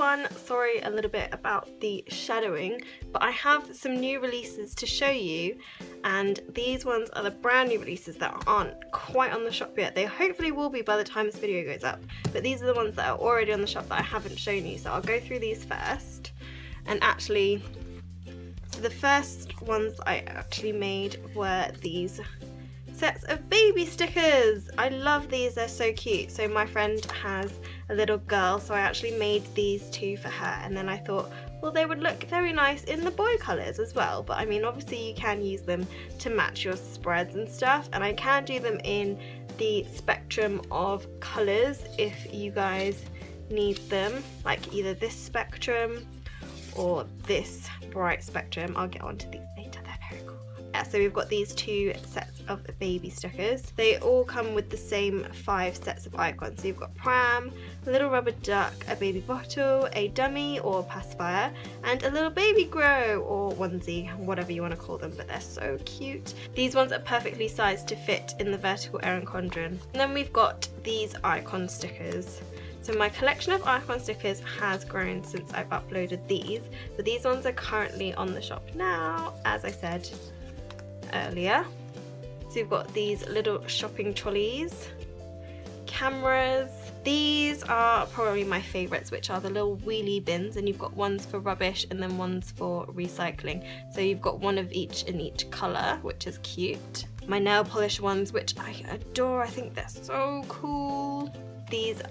one, sorry a little bit about the shadowing, but I have some new releases to show you and these ones are the brand new releases that aren't quite on the shop yet. They hopefully will be by the time this video goes up, but these are the ones that are already on the shop that I haven't shown you, so I'll go through these first. And actually, so the first ones I actually made were these sets of baby stickers. I love these, they're so cute. So my friend has a little girl, so I actually made these two for her. And then I thought, well, they would look very nice in the boy colours as well. But I mean, obviously you can use them to match your spreads and stuff. And I can do them in the spectrum of colours if you guys need them. Like either this spectrum or this bright spectrum. I'll get onto these later, they're very cool. yeah, so we've got these two sets of baby stickers. They all come with the same five sets of icons. So you've got pram, a little rubber duck, a baby bottle, a dummy or pacifier, and a little baby grow or onesie, whatever you want to call them, but they're so cute. These ones are perfectly sized to fit in the vertical Erin Condren. And then we've got these icon stickers. So my collection of icon stickers has grown since I've uploaded these, but these ones are currently on the shop now, as I said, earlier. So you've got these little shopping trolleys, cameras. These are probably my favourites, which are the little wheelie bins, and you've got ones for rubbish and then ones for recycling. So you've got one of each in each colour, which is cute. My nail polish ones, which I adore, I think they're so cool. These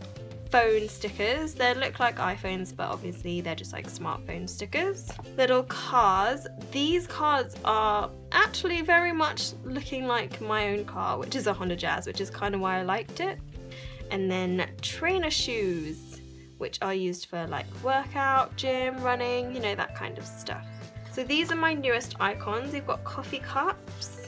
phone stickers. They look like iPhones, but obviously they're just like smartphone stickers. Little cars. These cars are actually very much looking like my own car, which is a Honda Jazz, which is kind of why I liked it. And then trainer shoes, which are used for like workout, gym, running, you know, that kind of stuff. So these are my newest icons. You've got coffee cups,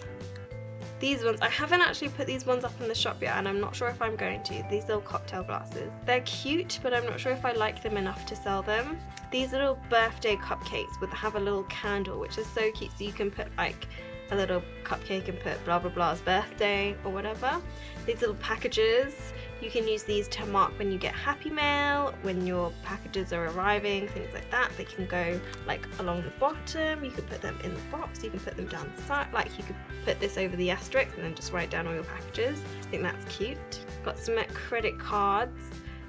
these ones, I haven't actually put these ones up in the shop yet and I'm not sure if I'm going to. These little cocktail glasses. They're cute but I'm not sure if I like them enough to sell them. These little birthday cupcakes would have a little candle which is so cute so you can put like a little cupcake and put blah blah blah's birthday or whatever. These little packages you can use these to mark when you get Happy Mail, when your packages are arriving, things like that. They can go like along the bottom, you can put them in the box, you can put them down the side, like you could put this over the asterisk and then just write down all your packages. I think that's cute. Got some credit cards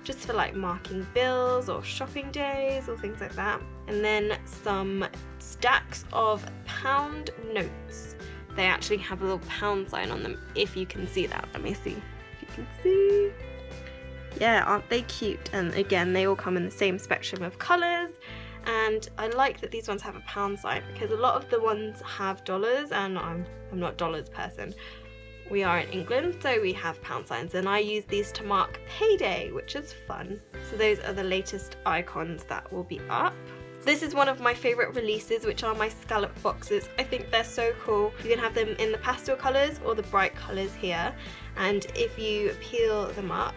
just for like marking bills or shopping days or things like that. And then some stacks of pound notes. They actually have a little pound sign on them if you can see that. Let me see if you can see. Yeah, aren't they cute? And again, they all come in the same spectrum of colours. And I like that these ones have a pound sign because a lot of the ones have dollars and I'm, I'm not dollars person. We are in England, so we have pound signs and I use these to mark payday, which is fun. So those are the latest icons that will be up. This is one of my favourite releases, which are my scallop boxes. I think they're so cool. You can have them in the pastel colours or the bright colours here. And if you peel them up,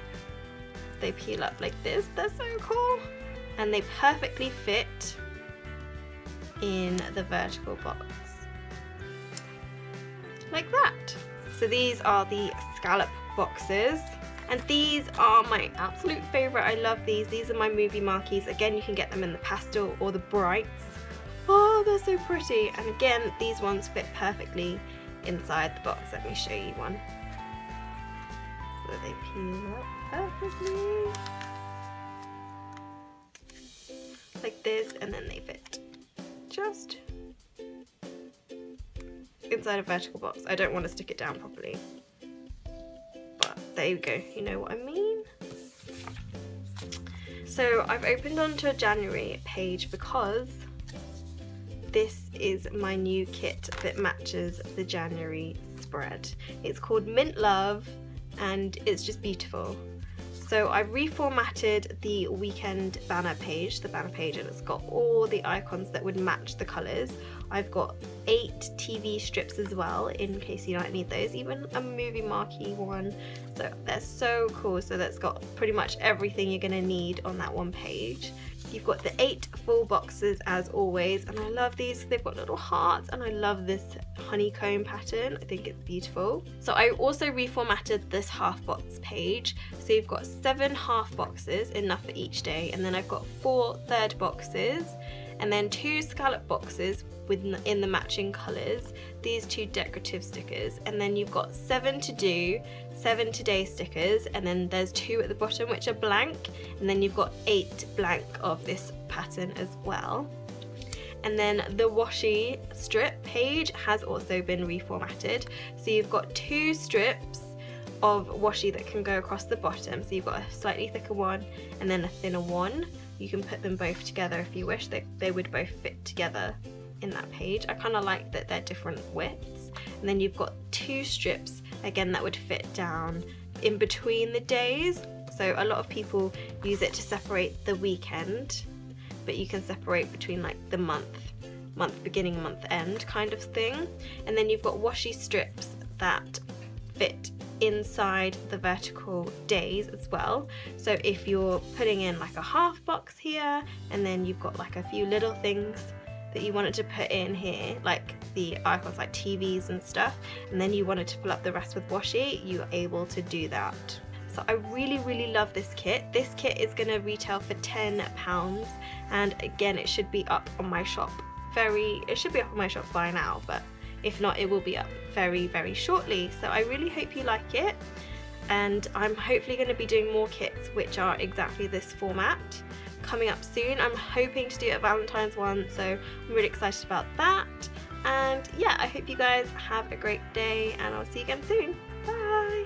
they peel up like this. They're so cool. And they perfectly fit in the vertical box. Like that. So these are the scallop boxes. And these are my absolute favourite. I love these. These are my movie marquees. Again, you can get them in the pastel or the brights. Oh, they're so pretty. And again, these ones fit perfectly inside the box. Let me show you one. So they peel up perfectly. Like this, and then they fit just inside a vertical box. I don't want to stick it down properly But there you go, you know what I mean? So I've opened onto a January page because this is my new kit that matches the January spread. It's called Mint Love and it's just beautiful. So I reformatted the weekend banner page, the banner page, and it's got all the icons that would match the colours. I've got eight TV strips as well, in case you don't need those, even a movie marquee one. So they're so cool. So that's got pretty much everything you're gonna need on that one page. You've got the eight full boxes as always and I love these. They've got little hearts and I love this honeycomb pattern. I think it's beautiful. So I also reformatted this half box page. So you've got seven half boxes, enough for each day. And then I've got four third boxes and then two scallop boxes with in the matching colors these two decorative stickers. And then you've got seven to do seven today stickers. And then there's two at the bottom which are blank. And then you've got eight blank of this pattern as well. And then the washi strip page has also been reformatted. So you've got two strips of washi that can go across the bottom. So you've got a slightly thicker one and then a thinner one. You can put them both together if you wish. They, they would both fit together in that page. I kind of like that they're different widths. And then you've got two strips again that would fit down in between the days. So a lot of people use it to separate the weekend but you can separate between like the month month beginning month end kind of thing. And then you've got washi strips that fit inside the vertical days as well. So if you're putting in like a half box here and then you've got like a few little things that you wanted to put in here like the icons like TVs and stuff and then you wanted to fill up the rest with washi you're able to do that so I really really love this kit this kit is going to retail for 10 pounds and again it should be up on my shop very it should be up on my shop by now but if not, it will be up very, very shortly. So I really hope you like it. And I'm hopefully going to be doing more kits which are exactly this format coming up soon. I'm hoping to do a Valentine's one, so I'm really excited about that. And yeah, I hope you guys have a great day and I'll see you again soon. Bye!